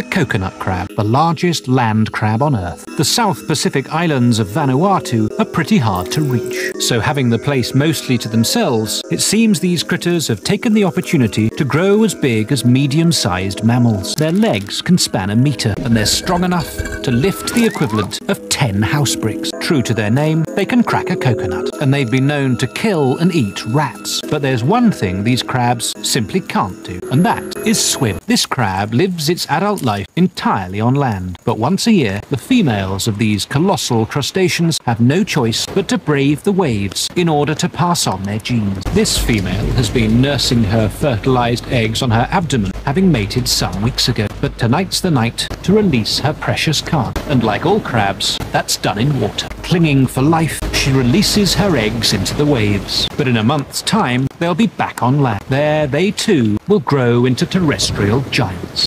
the coconut crab, the largest land crab on Earth. The South Pacific islands of Vanuatu are pretty hard to reach, so having the place mostly to themselves, it seems these critters have taken the opportunity to grow as big as medium-sized mammals. Their legs can span a metre, and they're strong enough to lift the equivalent of 10 house bricks. True to their name, they can crack a coconut, and they've been known to kill and eat rats. But there's one thing these crabs simply can't do, and that is swim. This crab lives its adult life entirely on land, but once a year, the females of these colossal crustaceans have no choice but to brave the waves in order to pass on their genes. This female has been nursing her fertilized eggs on her abdomen, having mated some weeks ago, but tonight's the night to release her precious calf, and like all crabs, that's done in water. Clinging for life, she releases her eggs into the waves. But in a month's time, they'll be back on land. There, they too will grow into terrestrial giants.